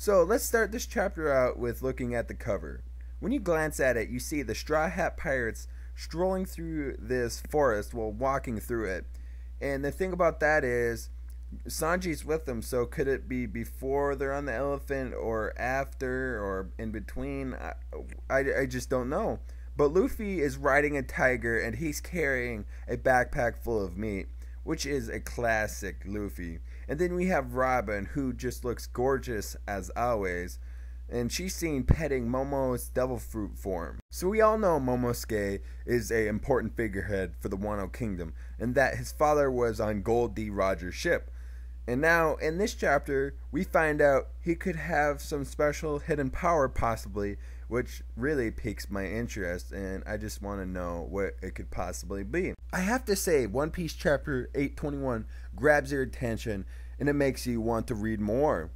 So let's start this chapter out with looking at the cover. When you glance at it, you see the Straw Hat Pirates strolling through this forest while walking through it. And the thing about that is, Sanji's with them, so could it be before they're on the elephant or after or in between? I, I, I just don't know. But Luffy is riding a tiger and he's carrying a backpack full of meat, which is a classic Luffy. And then we have Robin, who just looks gorgeous as always, and she's seen petting Momo's devil fruit form. So we all know Momosuke is a important figurehead for the Wano Kingdom, and that his father was on Gol D. Rogers' ship. And now, in this chapter, we find out he could have some special hidden power, possibly, which really piques my interest, and I just want to know what it could possibly be. I have to say, One Piece chapter 821 grabs your attention, and it makes you want to read more.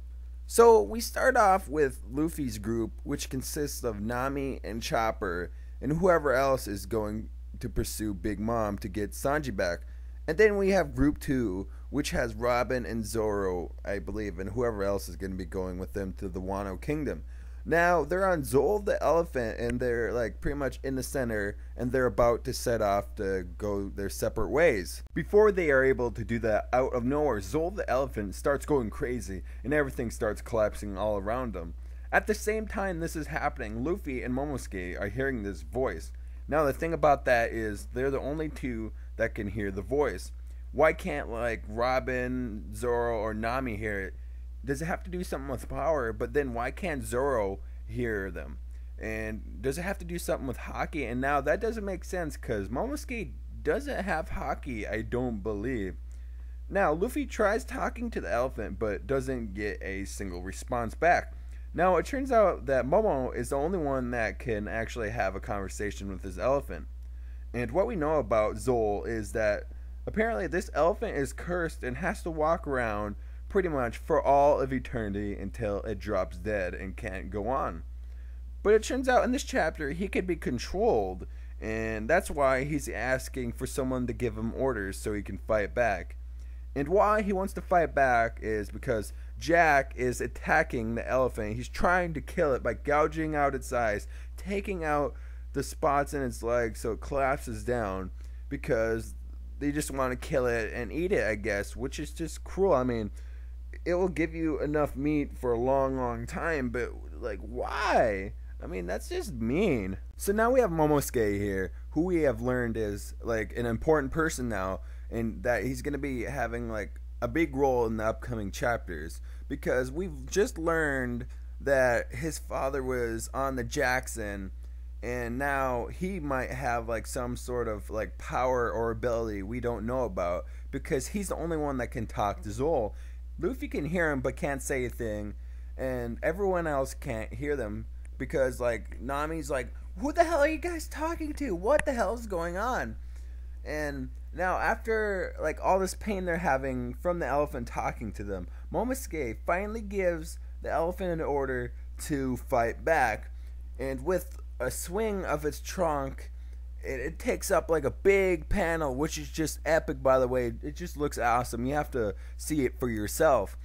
So, we start off with Luffy's group, which consists of Nami and Chopper, and whoever else is going to pursue Big Mom to get Sanji back. And then we have Group 2, which has Robin and Zoro, I believe, and whoever else is going to be going with them to the Wano Kingdom. Now, they're on Zou the Elephant, and they're like pretty much in the center, and they're about to set off to go their separate ways. Before they are able to do that, out of nowhere, Zou the Elephant starts going crazy, and everything starts collapsing all around them. At the same time this is happening, Luffy and Momosuke are hearing this voice. Now, the thing about that is, they're the only two that can hear the voice why can't like Robin, Zoro, or Nami hear it? Does it have to do something with power? But then why can't Zoro hear them? And does it have to do something with haki? And now that doesn't make sense because Momosuke doesn't have haki, I don't believe. Now, Luffy tries talking to the elephant but doesn't get a single response back. Now, it turns out that Momo is the only one that can actually have a conversation with his elephant. And what we know about Zold is that Apparently, this elephant is cursed and has to walk around pretty much for all of eternity until it drops dead and can't go on. But it turns out in this chapter he can be controlled, and that's why he's asking for someone to give him orders so he can fight back. And why he wants to fight back is because Jack is attacking the elephant. He's trying to kill it by gouging out its eyes, taking out the spots in its legs so it collapses down because they just want to kill it and eat it, I guess, which is just cruel. I mean, it will give you enough meat for a long, long time, but like, why? I mean, that's just mean. So now we have Momosuke here, who we have learned is like an important person now, and that he's going to be having like a big role in the upcoming chapters because we've just learned that his father was on the Jackson and now he might have like some sort of like power or ability we don't know about because he's the only one that can talk to Zold. Luffy can hear him but can't say a thing, and everyone else can't hear them because like Nami's like, "Who the hell are you guys talking to? What the hell's going on?" And now after like all this pain they're having from the elephant talking to them, Momosuke finally gives the elephant an order to fight back, and with a swing of its trunk. It, it, takes up like a big panel, which is just epic, by the way. It just looks awesome. You have to see it for yourself.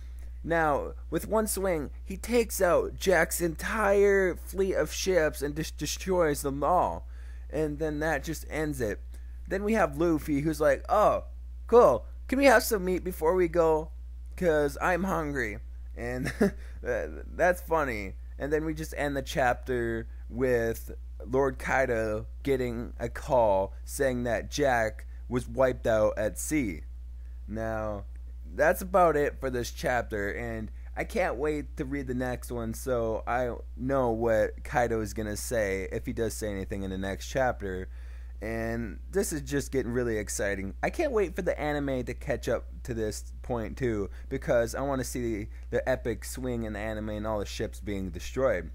Now, with one swing, he takes out Jack's entire fleet of ships and just destroys them all. And then that just ends it. Then we have Luffy, who's like, oh, cool. Can we have some meat before we go? Because I'm hungry. And that's funny. And then we just end the chapter with Lord Kaido getting a call saying that Jack was wiped out at sea. Now, that's about it for this chapter, and I can't wait to read the next one so I know what Kaido is going to say if he does say anything in the next chapter. And this is just getting really exciting. I can't wait for the anime to catch up to this point too, because I want to see the, the epic swing in the anime and all the ships being destroyed.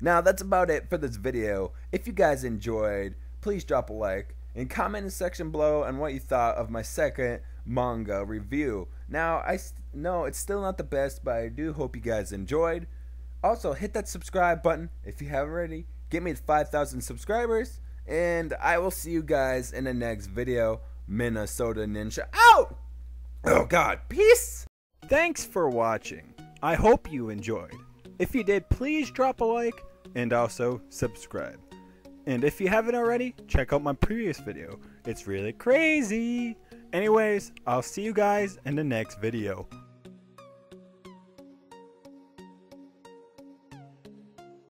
Now, that's about it for this video. If you guys enjoyed, please drop a like and comment in the section below on what you thought of my second manga review. Now, I know it's still not the best, but I do hope you guys enjoyed. Also, hit that subscribe button if you haven't already. Get me to 5,000 subscribers, and I will see you guys in the next video. Minnesota Ninja out! Oh god, peace! Thanks for watching. I hope you enjoyed. If you did, please drop a like and also subscribe. And if you haven't already, check out my previous video. It's really crazy. Anyways, I'll see you guys in the next video.